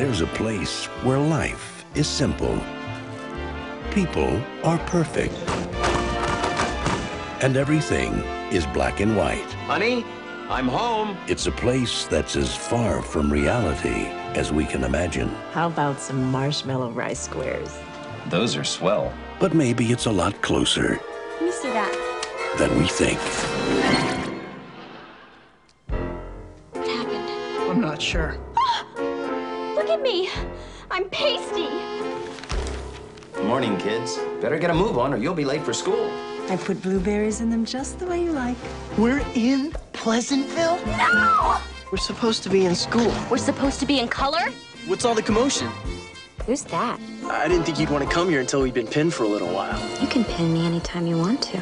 There's a place where life is simple. People are perfect. And everything is black and white. Honey, I'm home. It's a place that's as far from reality as we can imagine. How about some marshmallow rice squares? Those are swell. But maybe it's a lot closer Let me that. than we think. What happened? I'm not sure. Look at me. I'm pasty. Morning, kids. Better get a move on or you'll be late for school. I put blueberries in them just the way you like. We're in Pleasantville? No! We're supposed to be in school. We're supposed to be in color? What's all the commotion? Who's that? I didn't think you'd want to come here until we'd been pinned for a little while. You can pin me anytime you want to.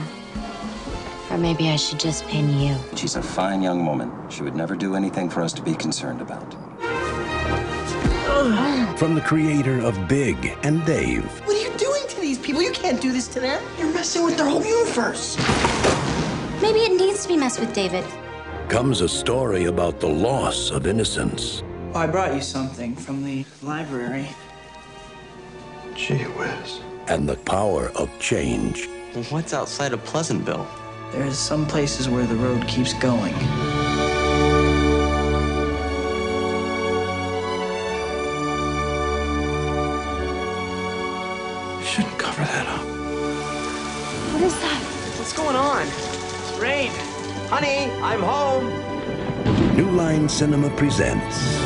Or maybe I should just pin you. She's a fine young woman. She would never do anything for us to be concerned about. From the creator of Big and Dave, What are you doing to these people? You can't do this to them. You're messing with their whole universe. Maybe it needs to be messed with David. comes a story about the loss of innocence. Oh, I brought you something from the library. Gee whiz. and the power of change. What's outside of Pleasantville? There's some places where the road keeps going. Shouldn't cover that up. What is that? What's going on? It's rain. Honey, I'm home. New Line Cinema presents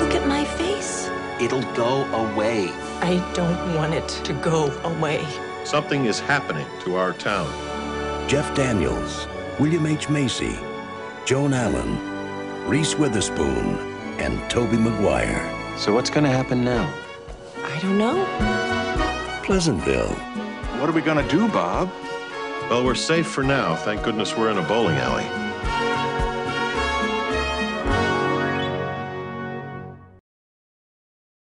Look at my face. It'll go away. I don't want it to go away. Something is happening to our town. Jeff Daniels, William H. Macy, Joan Allen, Reese Witherspoon, and Tobey Maguire. So what's gonna happen now? I don't know. Pleasantville. What are we gonna do, Bob? Well, we're safe for now. Thank goodness we're in a bowling alley.